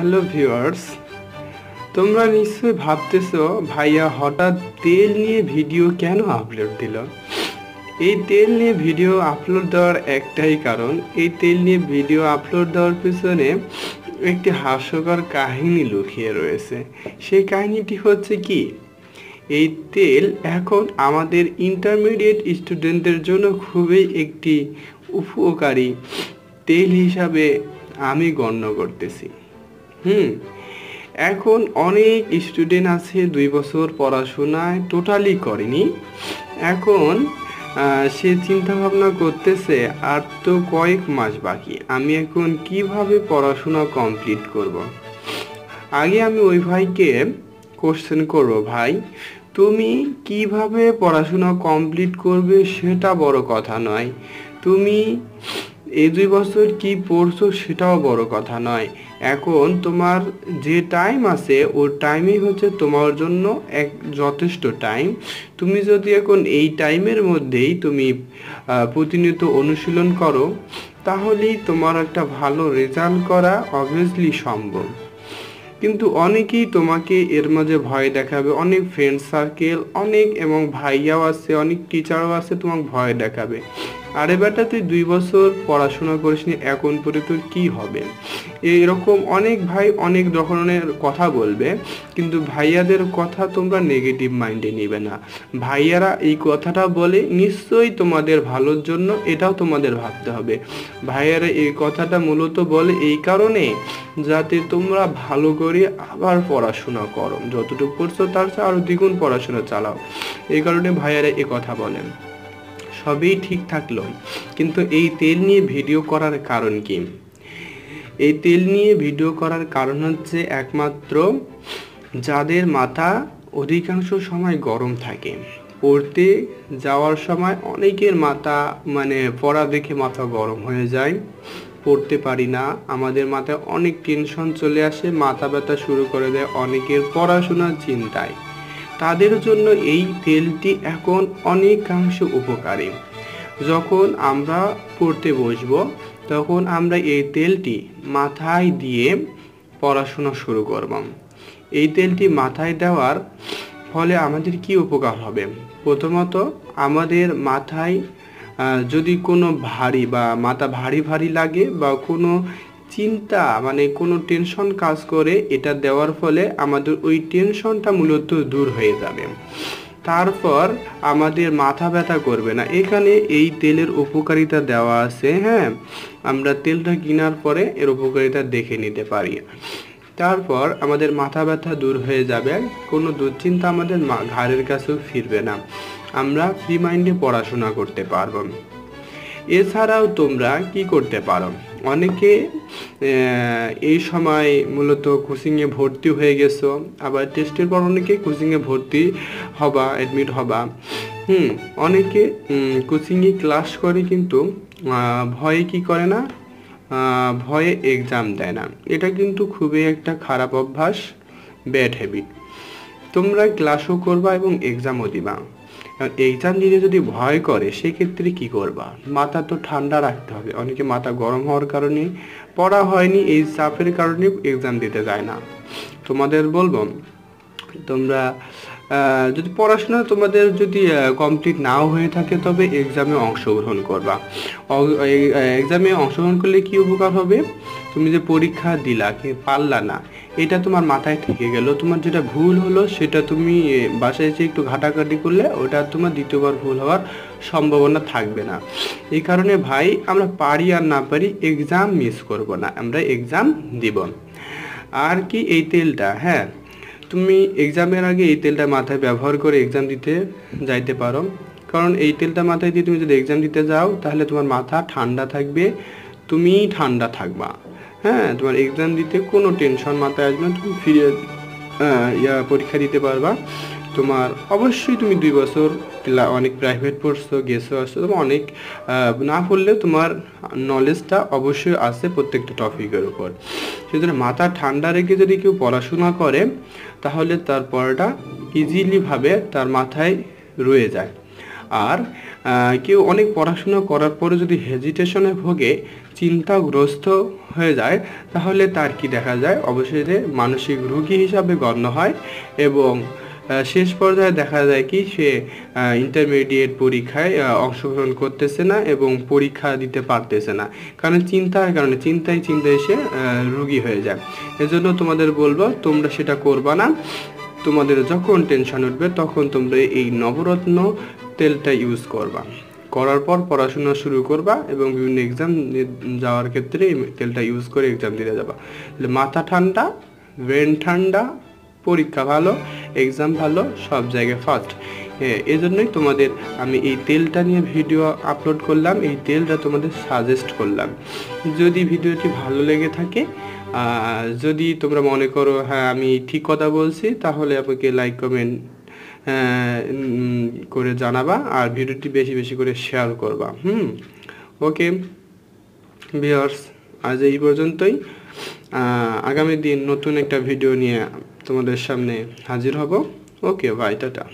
Hello viewers, তোমরা নিশ্চয়ই ভাবতেছো, ভাইয়া হঠাৎ তেল নিয়ে ভিডিও কেন আপলোড দিল? এই তেল নিয়ে ভিডিও আপলোড দেওয়ার একটাই কারণ, এই তেল নিয়ে ভিডিও আপলোড দেওয়ার পিছনে একটি হাস্যকর কাহিনী লুকিয়ে রয়েছে। সেই কাহিনীটি হচ্ছে কি? এই তেল এখন আমাদের ইন্টারমিডিয়েট স্টুডেন্টদের জন্য খুবই একটি উপকারী তেল হিসাবে আমি গণ্য করতেছি। হুম এখন অনেক স্টুডেন্ট আছে দুই বছর পড়াশোনায় টোটালি করেনি। এখন সে চিন্তা ভাবনা করতেছে, আর তো কয়েক মাস বাকি, আমি এখন কীভাবে পড়াশোনা কমপ্লিট করব। আগে আমি ওই ভাইকে কোশ্চেন করব, ভাই, তুমি কীভাবে পড়াশোনা কমপ্লিট করবে সেটা বড় কথা নয়। তুমি এই দুই বছর কি পড়ছো সেটাও বড় কথা নয়। এখন তোমার যে টাইম আছে ওই টাইমই হচ্ছে তোমার জন্য এক যথেষ্ট টাইম তুমি যদি এখন এই টাইমের মধ্যেই তুমি প্রতিনিয়ত অনুশীলন করো, তাহলেই তোমার একটা ভালো রেজাল্ট করা অবভিয়াসলি সম্ভব। কিন্তু অনেকেই তোমাকে এর মাঝে ভয় দেখাবে। অনেক ফ্রেন্ড সার্কেল অনেক এবং ভাইয়াও আছে, অনেক টিচারও আছে তোমাকে ভয় দেখাবে। আরে বেটা, তুই দুই বছর পড়াশোনা করিসনি এখন পরে তোর কি হবে? এরকম অনেক ভাই অনেক ধরনের কথা বলবে, কিন্তু ভাইয়াদের কথা তোমরা নেগেটিভ মাইন্ডে নিবে না। ভাইয়ারা এই কথাটা বলে, নিশ্চয়ই তোমাদের ভালোর জন্য এটাও তোমাদের ভাবতে হবে। ভাইয়ারা এই কথাটা মূলত বলে এই কারণে যাতে তোমরা ভালো করে আবার পড়াশোনা করো। যতটুকু করছ তার চেয়ে আরও দ্বিগুণ পড়াশোনা চালাও। এই কারণে ভাইয়ারা এ কথা বলেন। সবই ঠিক থাকল কিন্তু এই তেল নিয়ে ভিডিও করার কারণ কি? এই তেল নিয়ে ভিডিও করার কারণ হচ্ছে একমাত্র যাদের মাথা অধিকাংশ সময় গরম থাকে। পড়তে যাওয়ার সময় অনেকের মাথা মানে পড়া দেখে মাথা গরম হয়ে যায়। পড়তে পারি না, আমাদের মাথায় অনেক টেনশন চলে আসে, মাথা ব্যথা শুরু করে দেয়, অনেকের পড়াশোনার চিন্তায়। তাদের জন্য এই তেলটি এখন অনেকাংশ উপকারী। যখন আমরা পড়তে বসব, তখন আমরা এই তেলটি মাথায় দিয়ে পড়াশোনা শুরু করব। এই তেলটি মাথায় দেওয়ার ফলে আমাদের কি উপকার হবে? প্রথমত, আমাদের মাথায় যদি কোনো ভারী বা মাথা ভারী ভারী লাগে বা কোনো চিন্তা মানে কোনো টেনশন কাজ করে এটা দেওয়ার ফলে আমাদের ওই টেনশনটা মূলত দূর হয়ে যাবে। তারপর আমাদের মাথা ব্যথা করবে না। এখানে এই তেলের উপকারিতা দেওয়া আছে হ্যাঁ? আমরা তেলটা কেনার পরে এর উপকারিতা দেখে নিতে পারি। তারপর আমাদের মাথা ব্যথা দূর হয়ে যাবে, কোনো দুশ্চিন্তা আমাদের ঘাড়ের কাছেও ফিরবে না। আমরা ফ্রি মাইন্ডে পড়াশোনা করতে পারব। এছাড়াও তোমরা কি করতে পারো? অনেকে এই সময় মূলত কোচিংয়ে ভর্তি হয়ে গেছো, আবার টেস্টের পর অনেকে কোচিংয়ে ভর্তি হবা অ্যাডমিট হবা। হুম, অনেকে কোচিংয়ে ক্লাস করে কিন্তু ভয়ে কি করে না? ভয়ে এক্সাম দেয় না। এটা কিন্তু খুবই একটা খারাপ অভ্যাস ব্যাড হ্যাবিট তোমরা ক্লাসও করবা এবং এক্সামও দিবা। এক্সাম দিতে যদি ভয় করে, সেক্ষেত্রে কি করবা? মাথা তো ঠান্ডা রাখতে হবে। অনেকে মাথা গরম হওয়ার কারণে, পড়া হয়নি, এই চাপের কারণে এক্সাম দিতে যায় না। তোমাদের বলব, তোমরা যদি পড়াশোনা তোমাদের যদি কমপ্লিট নাও হয়ে থাকে, তবে এক্সামে অংশগ্রহণ করবা। এক্সামে অংশগ্রহণ করলে কি উপকার হবে? তুমি যে পরীক্ষা দিলা, কি পারলা না এটা তোমার মাথায় থেকে গেল। তোমার যেটা ভুল হলো, সেটা তুমি বাসায় এসে একটু ঘাটাঘাটি করলে ওটা তোমার দ্বিতীয়বার ভুল হওয়ার সম্ভাবনা থাকবে না। এই কারণে ভাই, আমরা পারি আর না পারি এক্সাম মিস করব না, আমরা এক্সাম দিব। আর কি এই তেলটা হ্যাঁ? তুমি এক্সামের আগে এই তেলটা মাথায় ব্যবহার করে এক্সাম দিতে যাইতে পারো। কারণ এই তেলটা মাথায় দিয়ে তুমি যদি এক্সাম দিতে যাও, তাহলে তোমার মাথা ঠান্ডা থাকবে তুমি ঠান্ডা থাকবা। হ্যাঁ তোমার এক্সাম দিতে কোনো টেনশন মাথায় আসবে না, তুমি ফিরে ইয়া পরীক্ষা দিতে পারবা। তোমার অবশ্যই তুমি দুই বছর অনেক প্রাইভেট পড়ছো, গেছো, আসছো, তোমার অনেক না পড়লে তোমার নলেজটা অবশ্যই আছে প্রত্যেকটা টপিকের উপর। সুতরাং মাথা ঠান্ডা রেখে যদি কেউ পড়াশোনা করে, তাহলে তার পড়াটা ইজিলিভাবে তার মাথায় রয়ে যায়। আর কেউ অনেক পড়াশোনা করার পরে যদি হেজিটেশনে ভোগে চিন্তাগ্রস্ত হয়ে যায়, তাহলে তার কি দেখা যায়? অবশেষে মানসিক রোগী হিসাবে গণ্য হয় এবং শেষ পর্যায়ে দেখা যায় কি সে ইন্টারমিডিয়েট পরীক্ষায় অংশগ্রহণ করতেছে না এবং পরীক্ষা দিতে পারতেছে না। কারণ চিন্তার কারণে, চিন্তায় চিন্তায় সে রুগী হয়ে যায়। এজন্য তোমাদের বলব, তোমরা সেটা করবা না। তোমাদের যখন টেনশন উঠবে, তখন তোমরা এই নবরত্ন তেলটা ইউজ করবা। করার পর পড়াশোনা শুরু করবা এবং বিভিন্ন এক্সাম যাওয়ার ক্ষেত্রে এই তেলটা ইউজ করে এক্সাম দিতে যাবা। তাহলে মাথা ঠান্ডা ব্রেন ঠান্ডা, পরীক্ষা ভালো এক্সাম ভালো, সব জায়গায় ফার্স্ট এই জন্যই তোমাদের আমি এই তেলটা নিয়ে ভিডিও আপলোড করলাম, এই তেলটা তোমাদের সাজেস্ট করলাম। যদি ভিডিওটি ভালো লেগে থাকে যদি তোমরা মনে করো হ্যাঁ আমি ঠিক কথা বলছি, তাহলে আমাকে লাইক কমেন্ট করে জানাবা আর ভিডিওটি বেশি বেশি করে শেয়ার করবা, হুম? ওকে ভিওর্স আজ এই পর্যন্তই। আগামী দিন নতুন একটা ভিডিও নিয়ে তোমাদের সামনে হাজির হব। Okay bye tata.